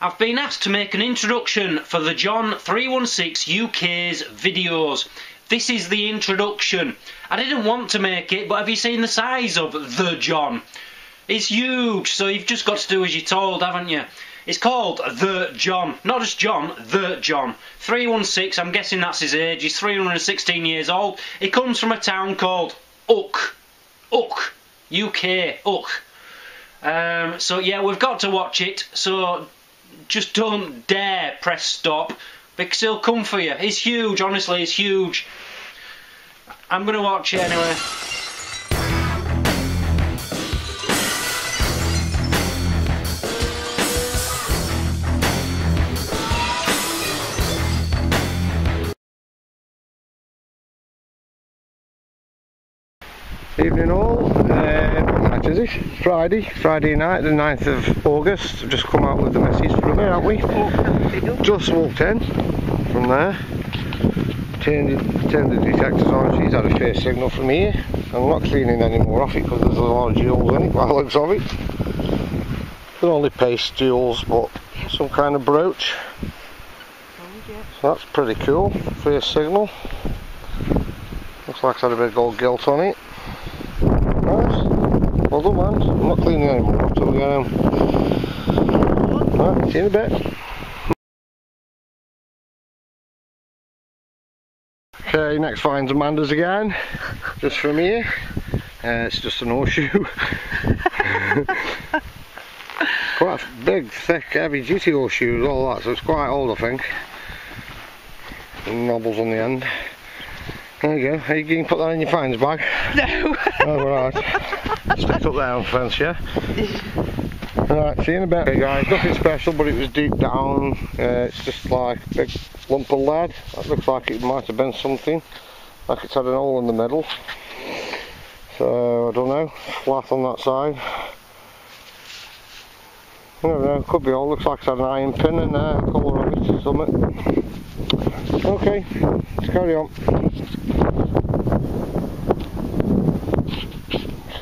I've been asked to make an introduction for the John 316 UK's videos. This is the introduction. I didn't want to make it, but have you seen the size of the John? It's huge, so you've just got to do as you're told, haven't you? It's called The John. Not just John, The John. 316, I'm guessing that's his age. He's 316 years old. He comes from a town called Uck. Uck. UK. Uck. Um, so yeah, we've got to watch it. So just don't dare press stop because he'll come for you. He's huge, honestly, he's huge. I'm going to watch it anyway. Evening all, uh, what night is it? Friday, Friday night, the 9th of August. We've just come out with the message from here, haven't we? Just walked in from there. Turned, turned the detectors on, she's had a fair signal from here. I'm not cleaning any more off it because there's a lot of jewels in it by the looks of it. They're only paste jewels, but some kind of brooch. So that's pretty cool, fair signal. Looks like it's had a big old gilt on it. Well man. I'm not cleaning anymore until we get home. Right, see you in a bit. Okay, next finds Amanda's again. Just from here. Uh, it's just an horseshoe. quite a big, thick, heavy duty horseshoes, all that, so it's quite old I think. And knobbles on the end. There you go. Are you going to put that in your finds bag? No. oh, right. Stick up there on fence, yeah? Right, see you in a bit. Okay guys, nothing special, but it was deep down. Uh, it's just like a big lump of lead. That looks like it might have been something. Like it's had an hole in the middle. So, I don't know. Flat on that side. I don't know, could be all. Looks like it's had an iron pin in there, colour of it, something. Okay, let's carry on.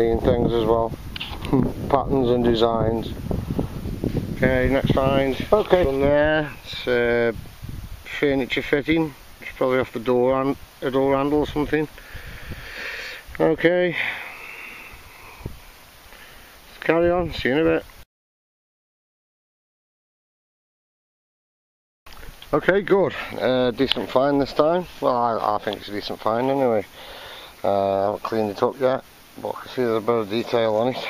Seeing things as well. Patterns and designs. Okay, next find. Okay, from there, it's uh, furniture fitting. It's probably off the door and a door handle or something. Okay. Let's carry on, see you in a bit. Okay, good. Uh, decent find this time. Well, I, I, think it's a decent find anyway. Uh, I haven't cleaned it up yet, I can see there's a bit of detail on it.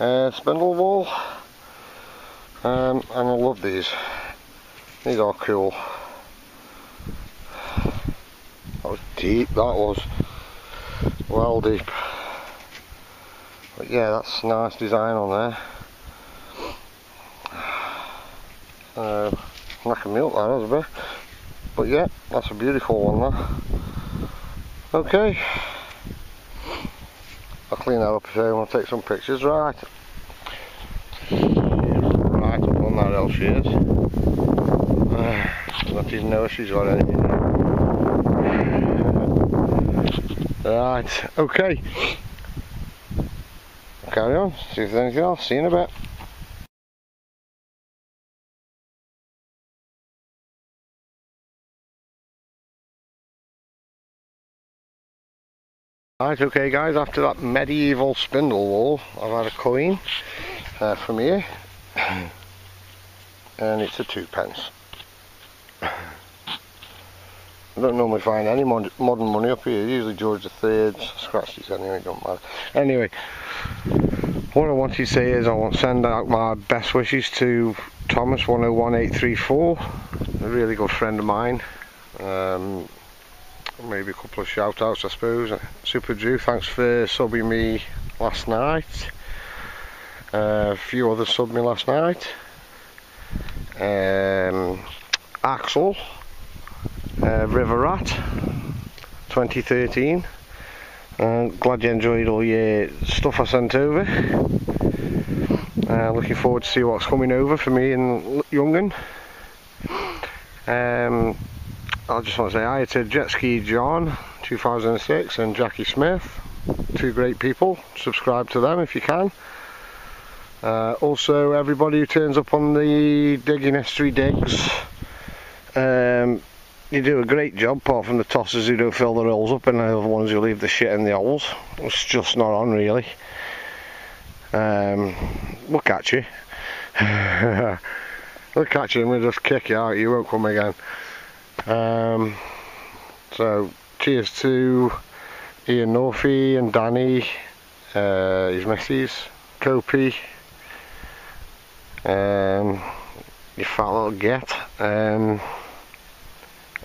Uh, spindle whorl, Um, and I love these. These are cool. That was deep, that was. Well deep. But yeah, that's nice design on there. Uh, like a milk that is a bit. But yeah, that's a beautiful one there. Okay. Clean that up if I want to take some pictures. Right. Right up on that L she is. Uh, don't even know if she's got anything. Right, okay. Carry on, see if there's anything else. See you in a bit. Right, okay guys, after that medieval spindle whorl, I've had a coin uh, from here, and it's a two pence. I don't normally find any mod modern money up here, usually George III, scratched it anyway, don't matter. Anyway, what I want to say is I want to send out my best wishes to Thomas 101834, a really good friend of mine. Um, maybe a couple of shout outs I suppose. Super Drew, thanks for subbing me last night. Uh, a few others subbed me last night. Um, Axel, uh, River Rat, 2013. Uh, glad you enjoyed all your stuff I sent over. Uh, looking forward to see what's coming over for me in Young'un. Um, I just want to say hi to Jet Ski John 2006 and Jackie Smith, two great people. Subscribe to them if you can. Uh, also, everybody who turns up on the digging history digs, um, you do a great job, apart from the tossers who don't fill the holes up and the other ones who leave the shit in the holes. It's just not on, really. Um, we'll catch you. we'll catch you and we'll just kick you out. You won't come again. Um, so, cheers to Ian Northey and Danny, uh, his missus, Kopi, um, you fat little get, um,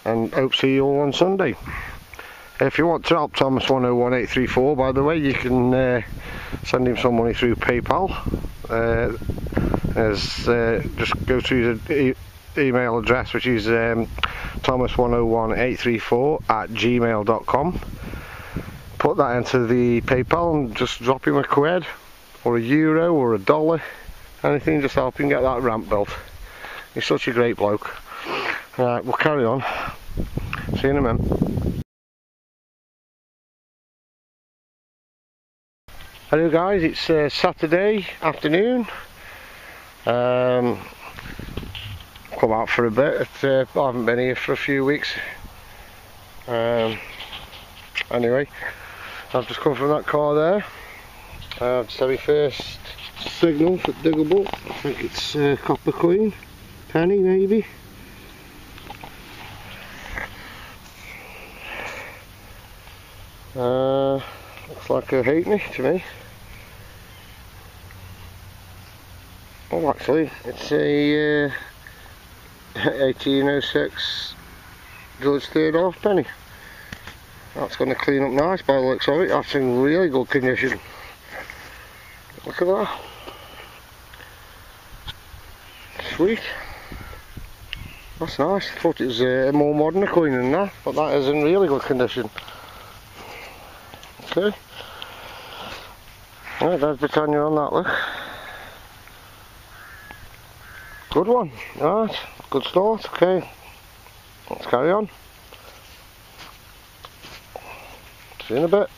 and hope to see you all on Sunday. If you want to help Thomas 101834, by the way, you can uh, send him some money through PayPal. Uh, as, uh, just go through the email address, which is um, thomas101834 at gmail.com. Put that into the PayPal and just drop him a quid, or a euro, or a dollar, anything, just help him get that ramp built. He's such a great bloke. Right, we'll carry on. See you in a minute. Hello guys, it's uh, Saturday afternoon. Um, come out for a bit. Uh, I haven't been here for a few weeks. Um, anyway, I've just come from that car there. Uh, had my first signal for diggable. I think it's uh, copper coin, penny maybe. Uh, looks like a halfpenny to me. Oh, actually, it's a uh, 1806 George third half penny. That's going to clean up nice by the looks of it. That's in really good condition. Look at that. Sweet. That's nice. I thought it was uh, a more modern coin than that, but that is in really good condition. Okay. Right, there's Britannia on that look. Good one. Right, good start. Okay. Let's carry on. See you in a bit.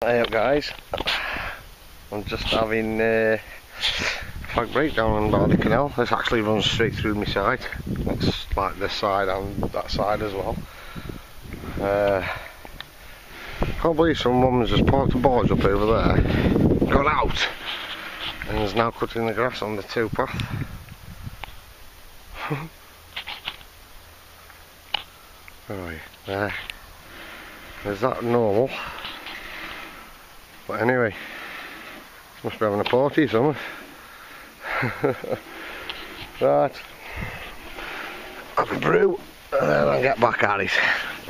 Hey up guys, I'm just having uh, flag breakdown on Barley Canal. This actually runs straight through my side. It's like this side and that side as well. Uh, can't believe some woman's just parked a barge up over there, got out, and is now cutting the grass on the towpath. right, there. Is that normal? But anyway, must be having a party somewhere. right. Have a brew and then I'll get back at it.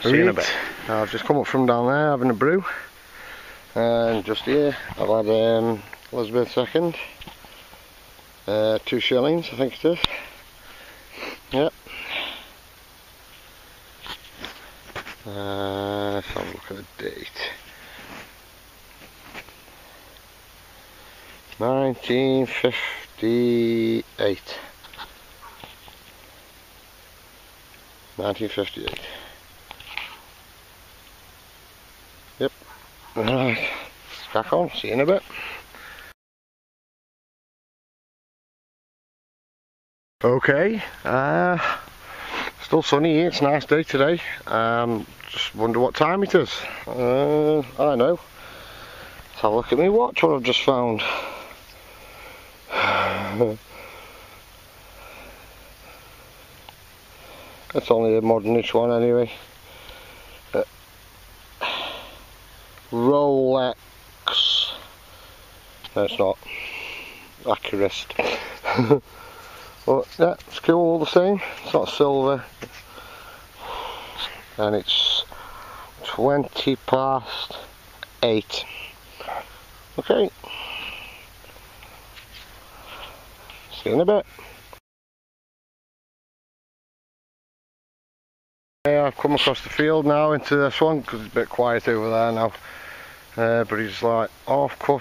See you in a bit. I've just come up from down there having a brew. And just here I've had um, Elizabeth second. Uh, two shillings I think it is. Yep. Uh, let's have a look at the date. 1958. 1958. Alright. Back on. See you in a bit. Okay. Uh, still sunny here. It's a nice day today. Um, just wonder what time it is. Uh, I know. Let's have a look at me watch what I've just found. it's only a modernish one anyway. Uh, Rolex. No, it's not. Accurist. but yeah, it's cool all the same. It's not silver. And it's 20 past 8. Okay. See you in a bit. Yeah, I've come across the field now into this one because it's a bit quiet over there now. Uh, but he's like half cut,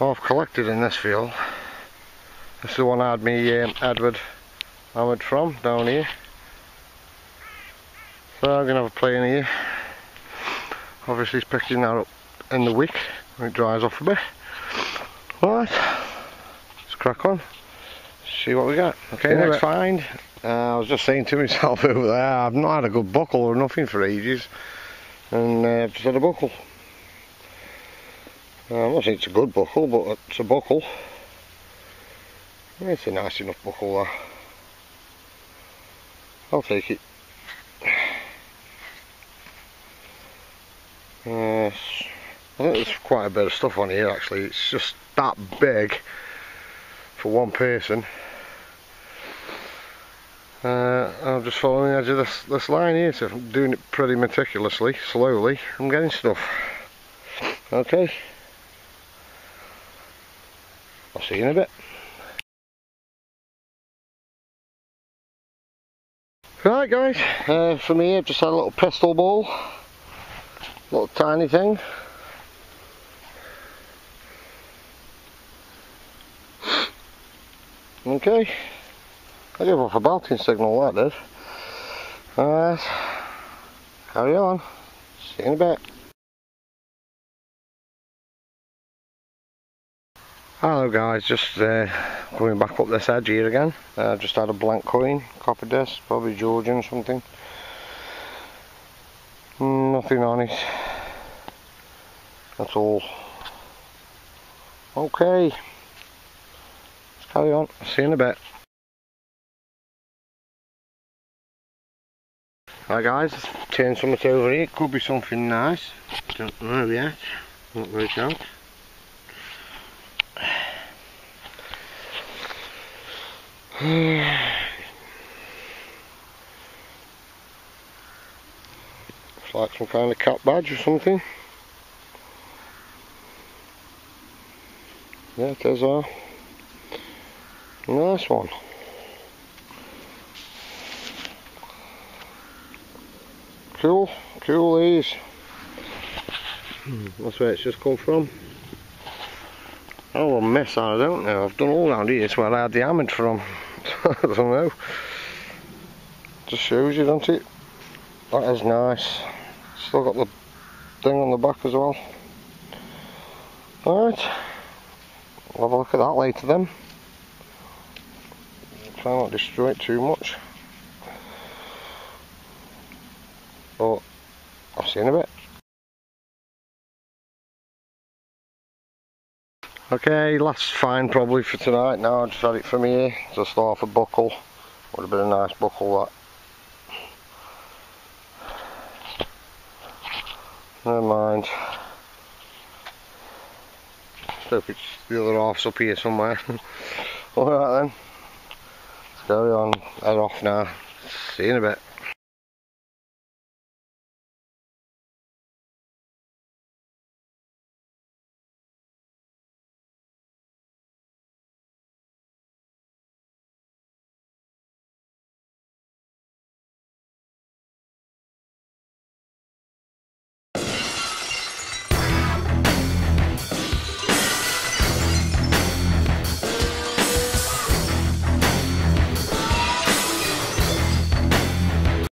half collected in this field. This is the one I had me um, Edward from down here. So I'm going to have a play in here. Obviously it's picking that up in the wick when it dries off a bit. Right, let's crack on. See what we got. Okay, next find. Uh, I was just saying to myself over there, I've not had a good buckle or nothing for ages. And uh, I've just had a buckle. Uh, not saying it's a good buckle, but it's a buckle. It's a nice enough buckle there. I'll take it. Uh, I think there's quite a bit of stuff on here actually. It's just that big for one person. Uh, I'm just following the edge of this, this line here, so I'm doing it pretty meticulously, slowly. I'm getting stuff. Okay. I'll see you in a bit. Right guys, uh, for me I've just had a little pistol ball, little tiny thing. Okay, I gave off a belting signal that did. Alright, carry on, see you in a bit. Hello guys, just uh, going back up this edge here again. Uh, I've just had a blank coin, copper disc, probably Georgian or something. Nothing on it. That's all. Okay. Let's carry on. See you in a bit. Hi guys, turn something over here. Could be something nice. Don't know yet. Not work out. It's like some kind of cat badge or something. Yeah, it is a nice one. Cool, cool these. Hmm, that's where it's just come from. Oh, a mess, I don't know. I've done all around here, it's where I had the hammered from. I don't know. Just shows you, doesn't it? That is nice. Still got the thing on the back as well. Alright. We'll have a look at that later then. Try not to destroy it too much. But I'll see you in a bit. Okay, last find probably for tonight now. I just had it from here. Just off a buckle. Would have been a nice buckle that. Never mind. Hope it's the other half's up here somewhere. Alright then. Carry on. Head off now. See you in a bit.